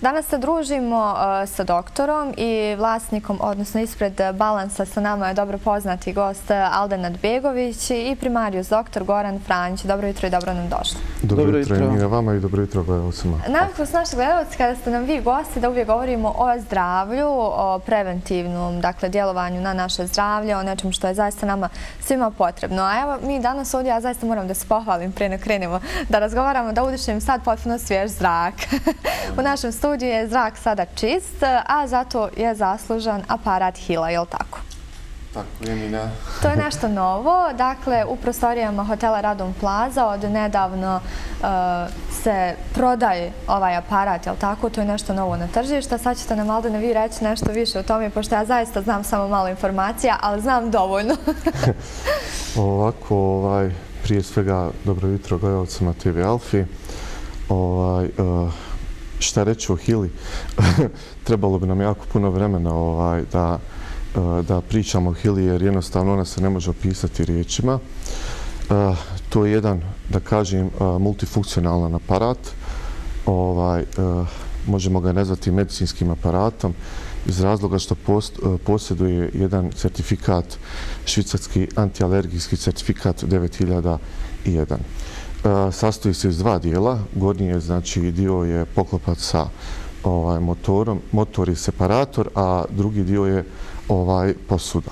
Danas se družimo uh, sa doktorom i vlasnikom, odnosno ispred balansa sa nama je dobro poznati gost uh, Alden Nadbegović i primarijus doktor Goran Franć. Dobro jutro i dobro nam došli. Dobro jutro i na vama i dobro jutro gledalcima. Navikli su naši gledalci kada ste nam vi gosti da uvijek govorimo o zdravlju, o preventivnom dakle, djelovanju na naše zdravlje, o nečem što je zaista nama svima potrebno. A evo mi danas ovdje, ja zaista moram da se pohvalim prije ne krenemo da razgovaramo, da udišem sad potpuno svjež zrak. U našem studiju je zrak sada čist, a zato je zaslužan aparat Hila, je li tako? Tako je, Mina. To je nešto novo. Dakle, u prostorijama hotela Radom Plaza od nedavno uh, se prodaje ovaj aparat, je li tako? To je nešto novo na tržišta. Sad ćete nam, Aldene, vi reći nešto više o tome, pošto ja zaista znam samo malo informacija, ali znam dovoljno. Ovako, ovaj, prije svega, dobro jutro gledalcima TV Alfi. Ovaj, uh, šta reći o Hili? Trebalo bi nam jako puno vremena ovaj, da eh, da pričamo o Hili jer jednostavno ona se ne može opisati riječima. Eh, to je jedan, da kažem, eh, multifunkcionalan aparat. Ovaj, možemo ga nazvati medicinskim aparatom iz razloga što posjeduje jedan certifikat, švicarski antialergijski certifikat 9001. Sastoji se iz dva dijela. Gornji je, znači, dio je poklopac sa ovaj, motorom, motor i separator, a drugi dio je ovaj posuda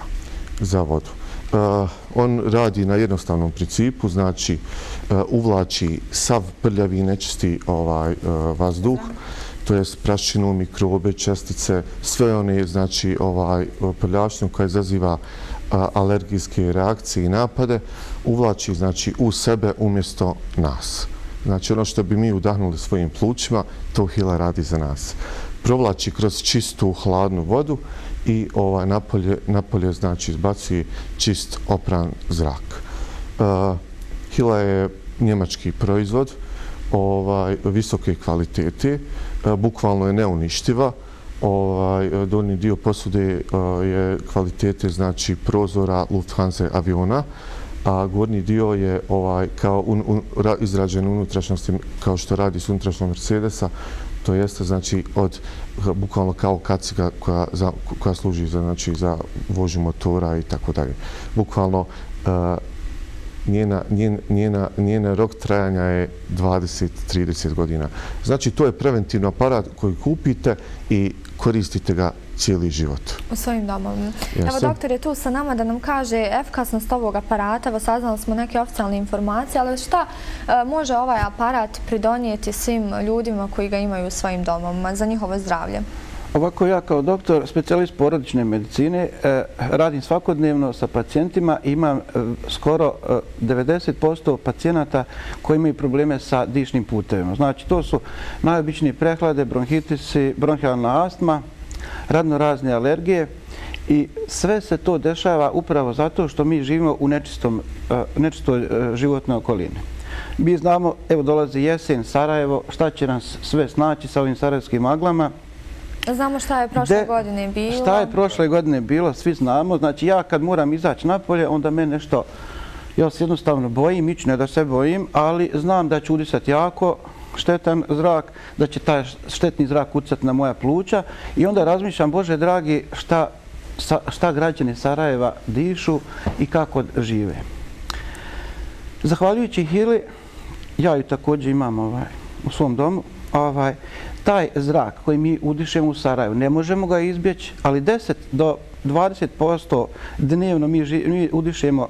za vodu. Uh, on radi na jednostavnom principu, znači uh, uvlači sav prljavi nečisti ovaj, uh, vazduh, to je prašinu, mikrobe, čestice, sve one znači ovaj prljavštinu koja izaziva alergijske reakcije i napade, uvlači znači u sebe umjesto nas. Znači ono što bi mi udahnuli svojim plućima, to Hila radi za nas. Provlači kroz čistu, hladnu vodu i ovaj napolje, napolje znači izbacuje čist opran zrak. Uh, Hila je njemački proizvod ovaj, visoke kvalitete, uh, bukvalno je neuništiva. Ovaj, donji dio posude uh, je kvalitete znači prozora Lufthansa aviona, a gornji dio je ovaj kao un, un, ra, izrađen unutrašnjosti kao što radi s unutrašnjom Mercedesa, to jeste znači od bukvalno kao kaciga koja, za, koja služi za, znači, za vožnju motora i tako dalje. Bukvalno uh, njena, njen, njena, njena rok trajanja je 20-30 godina. Znači to je preventivni aparat koji kupite i koristite ga cijeli život. U svojim domovima. Evo, doktor je tu sa nama da nam kaže efikasnost ovog aparata. Evo, saznali smo neke oficijalne informacije, ali šta e, može ovaj aparat pridonijeti svim ljudima koji ga imaju u svojim domovima za njihovo zdravlje? Ovako ja kao doktor, specijalist porodične medicine, e, radim svakodnevno sa pacijentima. Imam e, skoro 90% pacijenata koji imaju probleme sa dišnim putevima. Znači, to su najobičnije prehlade, bronhitisi, bronhialna astma, radno razne alergije i sve se to dešava upravo zato što mi živimo u nečistom, e, nečistoj e, životnoj okolini. Mi znamo, evo dolazi jesen, Sarajevo, šta će nas sve snaći sa ovim sarajevskim maglama. Znamo šta je prošle godine bilo. Šta je prošle godine bilo, svi znamo. Znači ja kad moram izaći napolje, onda me nešto, ja se jednostavno bojim, ići ne da se bojim, ali znam da ću udisati jako, štetan zrak, da će taj štetni zrak ucati na moja pluća i onda razmišljam, Bože dragi, šta, šta građani Sarajeva dišu i kako žive. Zahvaljujući Hili, ja ju također imam ovaj, u svom domu, ovaj, taj zrak koji mi udišemo u Sarajevu, ne možemo ga izbjeći, ali 10 do 20% dnevno mi, ži, mi udišemo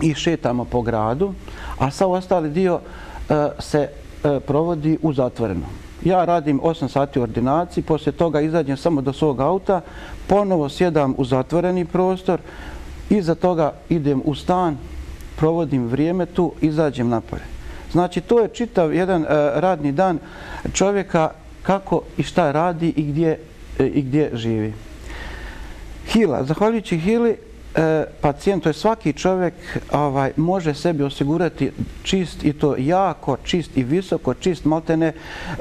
i šetamo po gradu, a sa ostali dio uh, se E, provodi u zatvoreno. Ja radim 8 sati u ordinaciji, poslije toga izađem samo do svog auta, ponovo sjedam u zatvoreni prostor, iza toga idem u stan, provodim vrijeme tu, izađem napolje. Znači, to je čitav jedan e, radni dan čovjeka kako i šta radi i gdje, e, i gdje živi. Hila, zahvaljujući Hili, E, pacijent, to je svaki čovjek, ovaj, može sebi osigurati čist i to jako čist i visoko čist maltene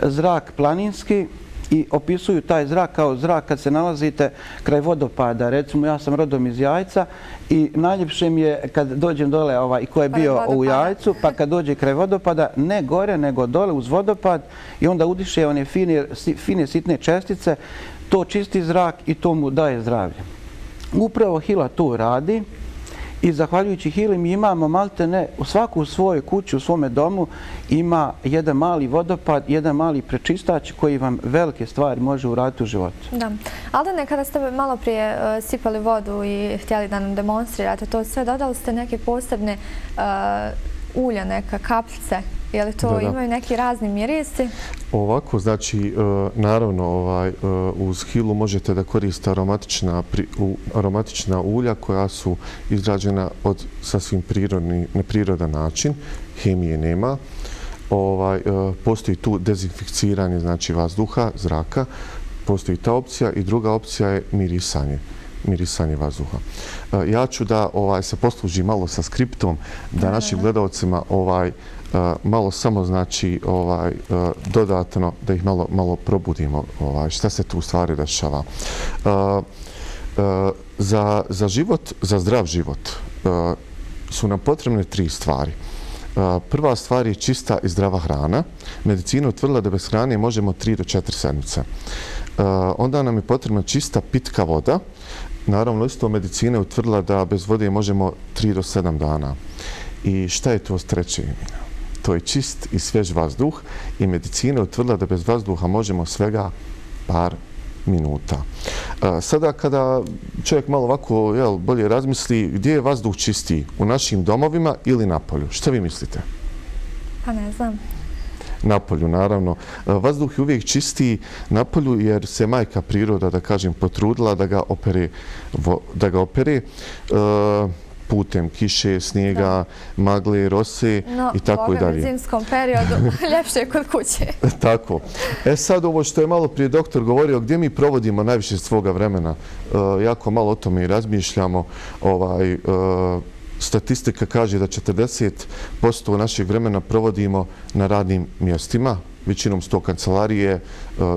zrak planinski i opisuju taj zrak kao zrak kad se nalazite kraj vodopada. Recimo, ja sam rodom iz jajca i najljepše mi je kad dođem dole ovaj, ko je bio u jajcu, pa kad dođe kraj vodopada, ne gore, nego dole uz vodopad i onda udiše one fine, fine sitne čestice, to čisti zrak i to mu daje zdravlje. Upravo Hila to radi i zahvaljujući Hili mi imamo malte ne u svaku svoju kuću, u svome domu ima jedan mali vodopad, jedan mali prečistač koji vam velike stvari može uraditi u životu. Da. Aldane, kada ste malo prije e, sipali vodu i htjeli da nam demonstrirate to sve, dodali ste neke posebne e, ulja, neka kapljice Je li to imaju neki razni mirisi? Ovako, znači, e, naravno, ovaj, e, uz hilu možete da koriste aromatična ulja koja su izrađena od sasvim neprirodan način. Hemije nema. Ovaj, e, postoji tu dezinfikciranje znači, vazduha, zraka. Postoji ta opcija i druga opcija je mirisanje mirisanje vazduha. Ja ću da ovaj, se poslužim malo sa skriptom, da našim gledalcima ovaj, malo samo znači ovaj e, dodatno da ih malo malo probudimo ovaj šta se tu u stvari dešava. E, za za život, za zdrav život e, su nam potrebne tri stvari. Prva stvar je čista i zdrava hrana. Medicina utvrdila da bez hrane možemo 3 do 4 sedmice. Onda nam je potrebna čista pitka voda. Naravno, isto medicina utvrdila da bez vode možemo 3 do 7 dana. I šta je to s trećim? To je čist i svež vazduh i medicina utvrdila da bez vazduha možemo svega par minuta. Sada kada čovjek malo ovako jel, bolje razmisli, gdje je vazduh čistiji? U našim domovima ili na polju? Šta vi mislite? Pa ne znam. Na polju, naravno. Vazduh je uvijek čistiji na polju jer se majka priroda, da kažem, potrudila da ga opere. Da ga opere putem kiše, snijega, magle, rose i tako i dalje. No, u zimskom periodu ljepše je kod kuće. Tako. E sad ovo što je malo prije doktor govorio, gdje mi provodimo najviše svoga vremena, e, jako malo o tome i razmišljamo. Ovaj, e, statistika kaže da 40% našeg vremena provodimo na radnim mjestima, većinom sto kancelarije, e,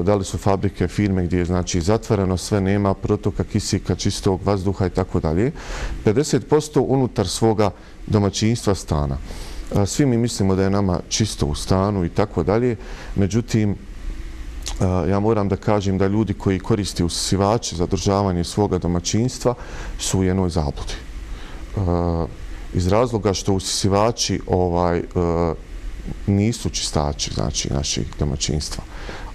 da li su fabrike, firme gdje je znači zatvoreno, sve nema protoka kisika, čistog vazduha i tako dalje. 50% unutar svoga domaćinstva stana. E, svi mi mislimo da je nama čisto u stanu i tako dalje, međutim, e, ja moram da kažem da ljudi koji koristi usisivače za državanje svoga domaćinstva su u jednoj zabludi. Iz razloga što usisivači ovaj, nisu čistači znači naših domaćinstva.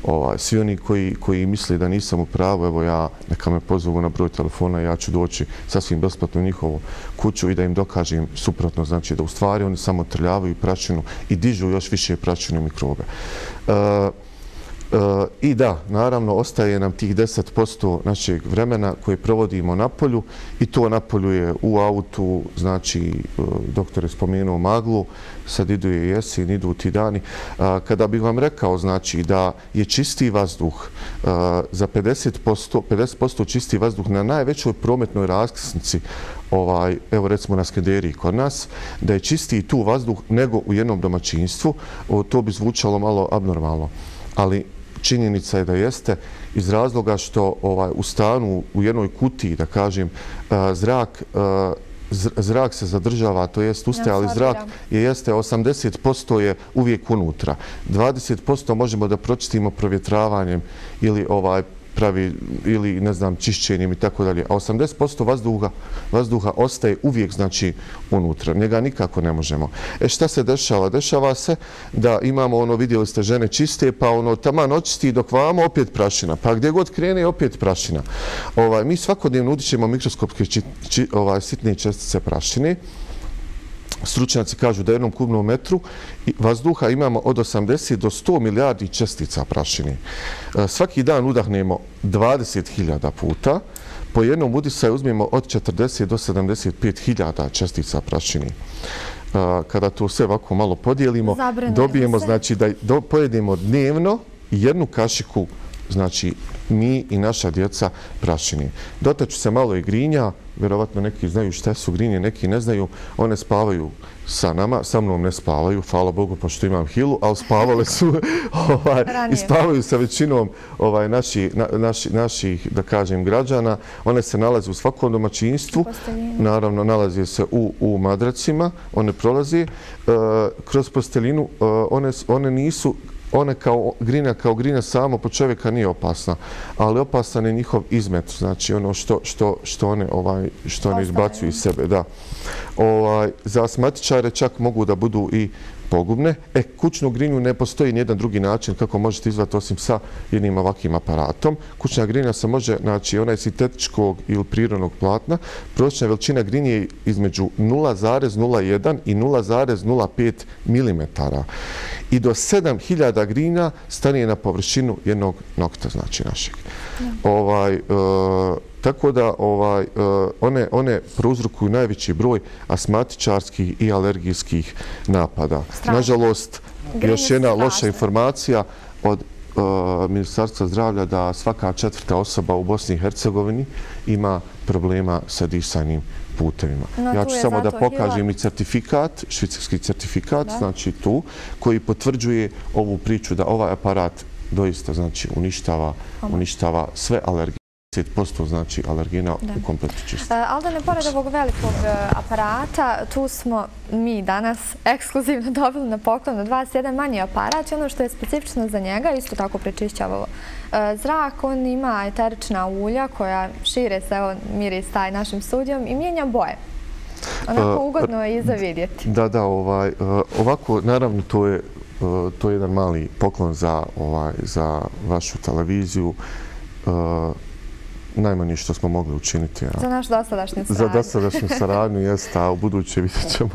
Ovaj, svi oni koji, koji misle da nisam u pravu, evo ja neka me pozovu na broj telefona, ja ću doći sasvim besplatno u njihovu kuću i da im dokažem suprotno, znači da u stvari oni samo trljavaju praćinu i dižu još više praćinu mikrobe. E, E, I da, naravno, ostaje nam tih 10% našeg vremena koje provodimo na polju i to na polju je u autu, znači, e, doktor je spomenuo maglu, sad idu je jesin, idu ti dani. E, kada bih vam rekao, znači, da je čisti vazduh za 50%, 50% čisti vazduh na najvećoj prometnoj raskrsnici, ovaj, evo recimo na Skenderiji kod nas, da je čistiji tu vazduh nego u jednom domaćinstvu, to bi zvučalo malo abnormalno. Ali činjenica je da jeste iz razloga što ovaj u stanu u jednoj kutiji, da kažem, zrak zrak se zadržava, to jest ustaje, ali zrak je jeste 80% je uvijek unutra. 20% možemo da pročistimo provjetravanjem ili ovaj pravi ili ne znam čišćenjem i tako dalje. A 80% vazduha, vazduha ostaje uvijek znači unutra. Njega nikako ne možemo. E šta se dešava? Dešava se da imamo ono, vidjeli ste žene čiste, pa ono taman očisti dok vamo opet prašina. Pa gdje god krene opet prašina. Ovaj, mi svakodnevno udićemo mikroskopske či, či, ovaj, sitne čestice prašine stručnjaci kažu da jednom kubnom metru vazduha imamo od 80 do 100 milijardi čestica prašine. E, svaki dan udahnemo 20.000 puta, po jednom udisaju uzmemo od 40 do 75 hiljada čestica prašine. E, kada to sve ovako malo podijelimo, dobijemo znači da pojedemo dnevno jednu kašiku znači mi i naša djeca prašini. Dotaću se malo i grinja, vjerovatno neki znaju šta su grinje, neki ne znaju, one spavaju sa nama, sa mnom ne spavaju, hvala Bogu pošto imam hilu, ali spavale su ovaj, i spavaju sa većinom ovaj, naši, naši, naših, da kažem, građana. One se nalaze u svakom domaćinstvu, naravno nalaze se u, u madracima, one prolaze. E, kroz postelinu e, one, one nisu one kao grina kao grina samo po čovjeka nije opasna, ali opasan je njihov izmet, znači ono što, što, što one, ovaj, što one izbacuju iz sebe. Da. Ovaj, za asmatičare čak mogu da budu i pogubne. E, kućnu grinju ne postoji nijedan drugi način kako možete izvati osim sa jednim ovakvim aparatom. Kućna grinja se može, znači, ona je sintetičkog ili prirodnog platna. Prosječna veličina grinje je između 0,01 i 0,05 mm. I do 7000 grinja stane na površinu jednog nokta, znači, našeg. Ovaj, e, tako da ovaj, e, one, one prouzrokuju najveći broj asmatičarskih i alergijskih napada. Nažalost, još jedna loša informacija od e, Ministarstva zdravlja da svaka četvrta osoba u Bosni i Hercegovini ima problema sa disanim putevima. Ja ću samo da pokažem i certifikat, švicarski certifikat, znači tu, koji potvrđuje ovu priču da ovaj aparat doista znači uništava, uništava sve alergije. 10% znači alergena u kompletu čistu. E, Aldane, pored ovog velikog e, aparata, tu smo mi danas ekskluzivno dobili na poklon od vas jedan manji aparat i ono što je specifično za njega, isto tako prečišćava e, zrak, on ima eterična ulja koja šire se, evo miris taj našim studijom i mijenja boje. Onako ugodno je i za vidjeti. Da, da, ovaj, ovako, naravno, to je to je jedan mali poklon za, ovaj, za vašu televiziju najmanje što smo mogli učiniti. Za našu dosadašnju saradnju. Za dosadašnju saradnju, jeste, a u buduće vidjet ćemo.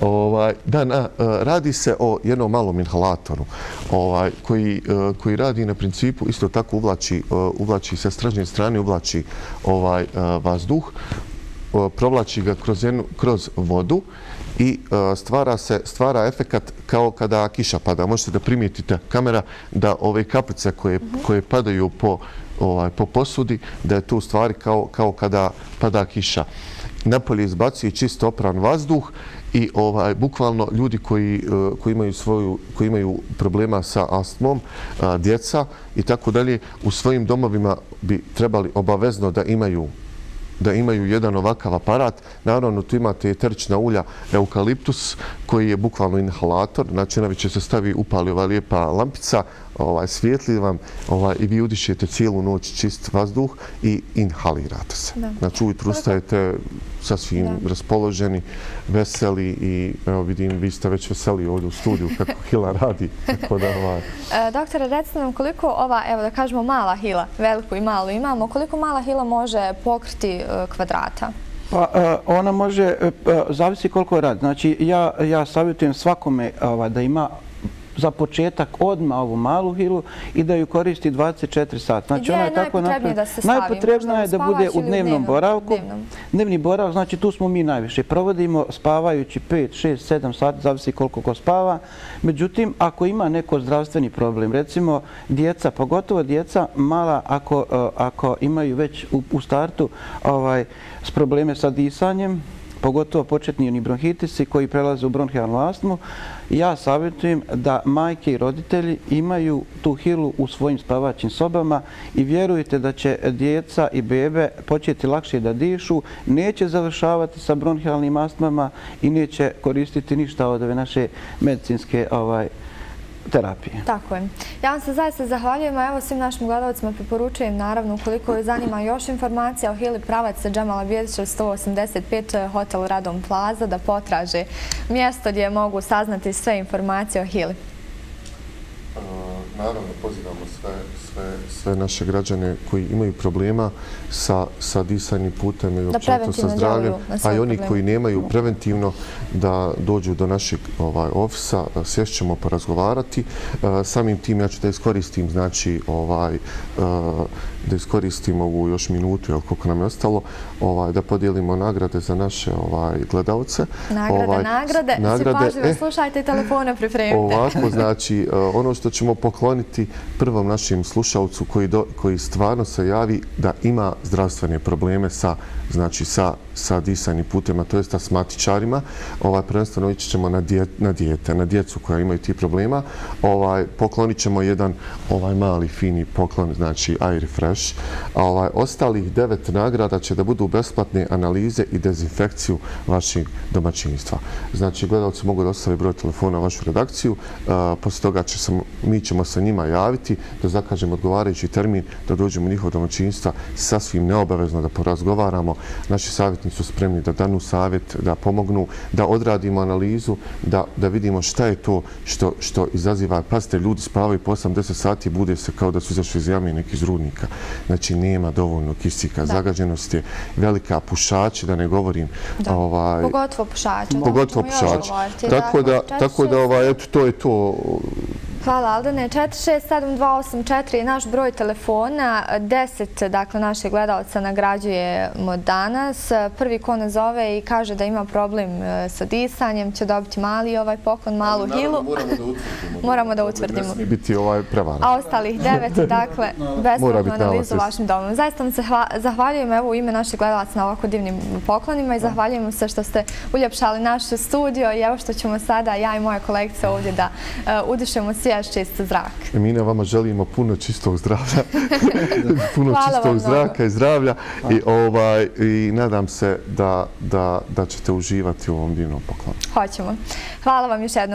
Ovaj, da, na, e, radi se o jednom malom inhalatoru ovaj, koji, e, koji radi na principu, isto tako uvlači, e, uvlači sa stražnje strane, uvlači ovaj, vazduh, provlači ga kroz, jednu, kroz vodu i stvara se stvara efekat kao kada kiša pada. Možete da primijetite kamera da ove kaplice koje, koje padaju po ovaj, po posudi, da je to u stvari kao, kao kada pada kiša. Napolje izbacuje čisto opran vazduh i ovaj bukvalno ljudi koji, eh, koji, imaju svoju, koji imaju problema sa astmom, eh, djeca i tako dalje, u svojim domovima bi trebali obavezno da imaju da imaju jedan ovakav aparat. Naravno, tu imate eterična ulja eukaliptus koji je bukvalno inhalator. Znači, na će se stavi upali ova lijepa lampica, ovaj, svijetli vam ovaj, i vi udišete cijelu noć čist vazduh i inhalirate se. Znači, ujutru ustajete sasvim raspoloženi, veseli i evo vidim, vi ste već veseli ovdje u studiju kako Hila radi. Tako da, ovaj... E, doktore, recite nam koliko ova, evo da kažemo mala Hila, veliku i malu imamo, koliko mala Hila može pokriti e, kvadrata? Pa e, ona može, zavisi koliko radi. Znači ja, ja savjetujem svakome da ima za početak odmah ovu malu hilu i da ju koristi 24 sata. Znači, ona je najpotrebnije da se stavi? Najpotrebnija je da bude u dnevnom boravku. Dnevni boravak, znači tu smo mi najviše. Provodimo spavajući 5, 6, 7 sati, zavisi koliko ko spava. Međutim, ako ima neko zdravstveni problem, recimo djeca, pogotovo djeca mala, ako, e, ako imaju već u, startu ovaj, s probleme sa disanjem, pogotovo početni oni bronhitisi koji prelaze u bronhijalnu astmu, ja savjetujem da majke i roditelji imaju tu hilu u svojim spavaćim sobama i vjerujte da će djeca i bebe početi lakše da dišu, neće završavati sa bronhijalnim astmama i neće koristiti ništa od ove naše medicinske ovaj, terapije. Tako je. Ja vam se zaista zahvaljujem, a evo svim našim gledalcima preporučujem, naravno, ukoliko je zanima još informacija o Hili Pravac sa Džemala Bjedića 185 hotel Radom Plaza da potraže mjesto gdje mogu saznati sve informacije o Hili. Naravno, pozivamo sve sve naše građane koji imaju problema sa, sa disanjem putem i općenito sa zdravljem, a i oni koji nemaju preventivno da dođu do našeg ovaj, ofisa, sješćemo porazgovarati. E, samim tim ja ću da iskoristim, znači, ovaj, e, da iskoristimo ovu još minutu, jel, koliko nam je ostalo, ovaj, da podijelimo nagrade za naše ovaj, gledalce. Nagrade, ovaj, nagrade, nagrade. Svi pažljivo e, slušajte telefone pripremite. Ovako, znači, ono što ćemo pokloniti pokloniti prvom našim slušalcu koji, do, koji stvarno se javi da ima zdravstvene probleme sa, znači, sa, sa disanim putima, to jest asmatičarima. Ovaj, prvenstveno ići ćemo na, dje, na dijete, na djecu koja imaju ti problema. Ovaj, poklonit ćemo jedan ovaj mali, fini poklon, znači Air Fresh. A ovaj, ostalih devet nagrada će da budu besplatne analize i dezinfekciju vašeg domaćinstva. Znači, gledalci mogu da ostavi broj telefona u vašu redakciju. Posle toga će mi ćemo sa njima javiti da zakažemo odgovarajući termin da dođemo u njihovo domaćinstva sasvim neobavezno da porazgovaramo. Naši savjetnici su spremni da danu savjet, da pomognu, da odradimo analizu, da, da vidimo šta je to što, što izaziva. Pazite, ljudi spavaju po 8-10 sati bude se kao da su izašli iz jame neki iz rudnika. Znači, nema dovoljno kisika. Zagađenost je velika pušači, da ne govorim. Da. Ovaj, pogotovo pušači. Pogotovo pušači. Tako da, tako da ovaj, eto, to je to Hvala Aldane. 467284 je naš broj telefona. Deset dakle, naših gledalca nagrađujemo danas. Prvi ko nas zove i kaže da ima problem e, sa disanjem će dobiti mali ovaj poklon, malu hilu. Moramo da utvrdimo. Ne biti ovaj prevaran. A ostalih devet, dakle, besplatnu analizu u vašim domom. Zaista vam se zahvaljujem evo, u ime naših gledalaca na ovako divnim poklonima i zahvaljujem se što ste uljepšali naš studio i evo što ćemo sada, ja i moja kolekcija ovdje da uh, udišemo svijet svjež čist zrak. Mi na vama želimo puno čistog zdravlja. puno čistog zraka i zdravlja. I, ovaj, I nadam se da, da, da ćete uživati u ovom divnom poklonu. Hoćemo. Hvala vam još jednom.